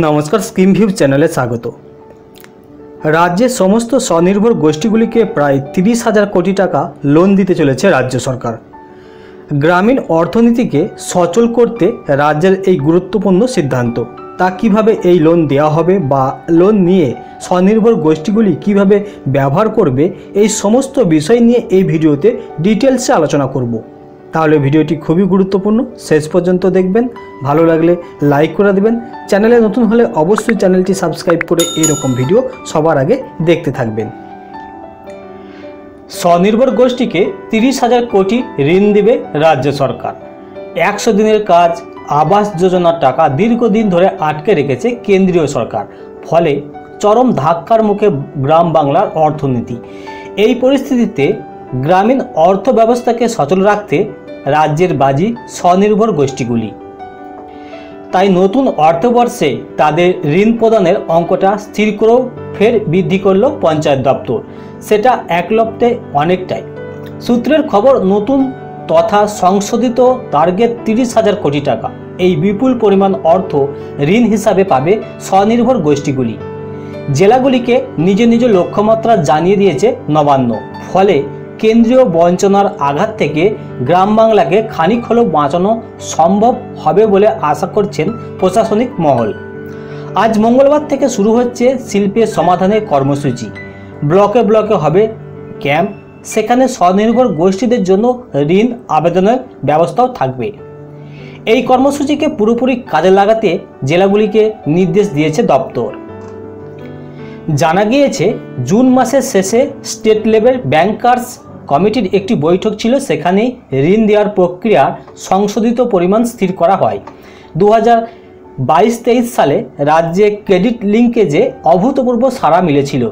নমস্কার scheme view চ্যানেলে স্বাগত। রাজ্যের সমস্ত স্বনির্ভর গোষ্ঠীগুলিকে প্রায় তিরিশ হাজার কোটি টাকা লোন দিতে চলেছে রাজ্য সরকার। গ্রামীণ অর্থনীতিকে সচল করতে রাজ্যের এই গুরুত্বপূর্ণ সিদ্ধান্ত। তা কীভাবে এই লোন দেওয়া হবে বা লোন নিয়ে স্বনির্ভর গোষ্ঠীগুলি কীভাবে ব্যবহার করবে, এই সমস্ত বিষয় নিয়ে এই ভিডিওতে ডিটেলসে আলোচনা করব। তাহলে ভিডিওটি খুবই গুরুত্বপূর্ণ। শেষ পর্যন্ত দেখবেন। ভালো লাগলে লাইক করে দেবেন। চ্যানেলে নতুন হলে অবশ্যই চ্যানেলটি সাবস্ক্রাইব করে এরকম ভিডিও সবার আগে দেখতে থাকবেন। স্বনির্ভর গোষ্ঠীকে তিরিশ হাজার কোটি ঋণ দেবে রাজ্য সরকার। একশো দিনের কাজ, আবাস যোজনার টাকা দীর্ঘদিন ধরে আটকে রেখেছে কেন্দ্রীয় সরকার। ফলে চরম ধাক্কার মুখে গ্রাম বাংলার অর্থনীতি। এই পরিস্থিতিতে গ্রামীণ অর্থ ব্যবস্থাকে সচল রাখতে রাজ্যের বাজি স্বনির্ভর গোষ্ঠীগুলি। তাই নতুন অর্থবর্ষে তাদের ঋণ প্রদানের অঙ্কটা স্থির করেও ফের বৃদ্ধি করল পঞ্চায়েত দপ্তর। সেটা এক লপ্তে অনেকটাই। সূত্রের খবর, নতুন তথা সংশোধিত টার্গেট তিরিশ হাজার কোটি টাকা। এই বিপুল পরিমাণ অর্থ ঋণ হিসাবে পাবে স্বনির্ভর গোষ্ঠীগুলি। জেলাগুলিকে নিজ নিজ লক্ষ্যমাত্রা জানিয়ে দিয়েছে নবান্ন। ফলে কেন্দ্রীয় বঞ্চনার আঘাত থেকে গ্রাম বাংলাকে খানিক হলেও বাঁচানো সম্ভব হবে বলে আশা করছেন প্রশাসনিক মহল। আজ মঙ্গলবার থেকে শুরু হচ্ছে শিল্পের সমাধানের কর্মসূচি। ব্লকে ব্লকে হবে ক্যাম্প। সেখানে স্বনির্ভর গোষ্ঠীদের জন্য ঋণ, আবেদনের ব্যবস্থাও থাকবে। এই কর্মসূচিকে পুরোপুরি কাজে লাগাতে জেলাগুলিকে নির্দেশ দিয়েছে দপ্তর। জানা গিয়েছে, জুন মাসের শেষে স্টেট লেভেল ব্যাংকার্স কমিটির একটি বৈঠক ছিল, সেখানেই ঋণ দেওয়ার প্রক্রিয়া সংশোধিত পরিমাণ স্থির করা হয়। দু হাজার বাইশ তেইশ সালে রাজ্যে ক্রেডিট লিঙ্কেজে অভূতপূর্ব সাড়া মিলেছিল।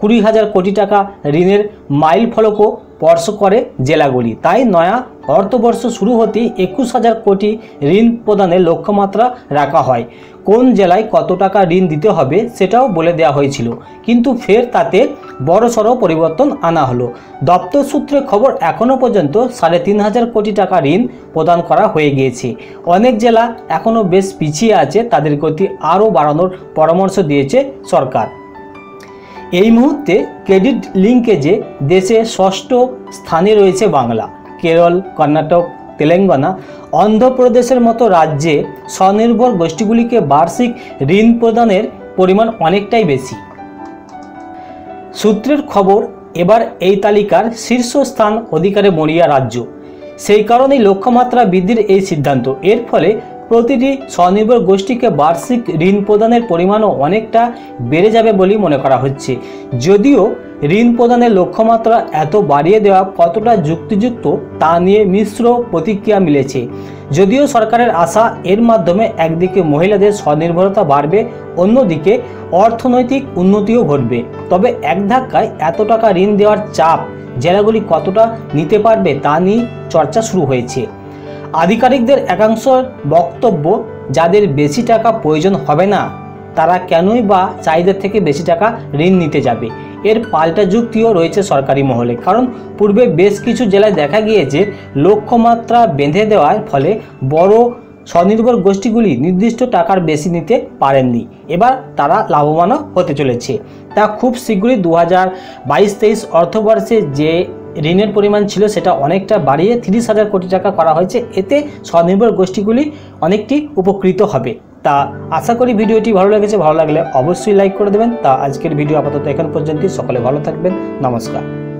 কুড়ি হাজার কোটি টাকা ঋণের মাইল ফলকও স্পর্শ করে জেলাগুলি। তাই নয়া অর্থবর্ষ শুরু হতেই একুশ হাজার কোটি ঋণ প্রদানের লক্ষ্যমাত্রা রাখা হয়। কোন জেলায় কত টাকা ঋণ দিতে হবে সেটাও বলে দেওয়া হয়েছিল। কিন্তু ফের তাতে বড়সড় পরিবর্তন আনা হলো। দপ্তর সূত্রে খবর এখনও পর্যন্ত সাড়ে তিন হাজার কোটি টাকা ঋণ প্রদান করা হয়ে গিয়েছে। অনেক জেলা এখনও বেশ পিছিয়ে আছে, তাদের গতি আরও বাড়ানোর পরামর্শ দিয়েছে সরকার। এই মুহূর্তে ক্রেডিট লিঙ্কেজে দেশে ষষ্ঠ স্থানে রয়েছে বাংলা, কেরল, কর্ণাটক, তেলেঙ্গানা, অন্ধ্রপ্রদেশের মতো রাজ্যে স্বনির্ভর গোষ্ঠীগুলিকে বার্ষিক ঋণ প্রদানের পরিমাণ অনেকটাই বেশি। সূত্রের খবর, এবার এই তালিকার শীর্ষস্থান অধিকারে মরিয়া রাজ্য। সেই কারণেই লক্ষ্যমাত্রা বৃদ্ধির এই সিদ্ধান্ত। এর ফলে প্রতিটি স্বনির্ভর গোষ্ঠীকে বার্ষিক ঋণ প্রদানের পরিমাণও অনেকটা বেড়ে যাবে বলেই মনে করা হচ্ছে। যদিও ঋণ প্রদানের লক্ষ্যমাত্রা এত বাড়িয়ে দেওয়া কতটা যুক্তিযুক্ত তা নিয়ে মিশ্র প্রতিক্রিয়া মিলেছে। যদিও সরকারের আশা এর মাধ্যমে একদিকে মহিলাদের স্বনির্ভরতা বাড়বে, অন্যদিকে অর্থনৈতিক উন্নতিও ঘটবে। তবে এক ধাক্কায় এত টাকা ঋণ দেওয়ার চাপ জেলাগুলি কতটা নিতে পারবে তা নিয়ে চর্চা শুরু হয়েছে। আধিকারিকদের একাংশ বক্তব্য, যাদের বেশি টাকা প্রয়োজন হবে না, তারা কেনই বা চাহিদার থেকে বেশি টাকা ঋণ নিতে যাবে? এর পাল্টা যুক্তিও রয়েছে সরকারি মহলে। কারণ পূর্বে বেশ কিছু জেলায় দেখা গিয়েছে, লক্ষ্যমাত্রা বেঁধে দেওয়ার ফলে বড় স্বনির্ভর গোষ্ঠীগুলি নির্দিষ্ট টাকার বেশি নিতে পারেননি। এবার তারা লাভবানও হতে চলেছে। তা খুব শীঘ্রই দু হাজার বাইশ তেইশ অর্থবর্ষে যে ঋণের পরিমাণ ছিল সেটা অনেকটা বাড়িয়ে তিরিশ হাজার কোটি টাকা করা হয়েছে। এতে স্বনির্ভর গোষ্ঠীগুলি অনেকটি উপকৃত হবে। তা আশা করি ভিডিওটি ভালো লেগেছে। ভালো লাগলে অবশ্যই লাইক করে দেবেন। তা আজকের ভিডিও আপাতত এখন পর্যন্তই। সকলে ভালো থাকবেন। নমস্কার।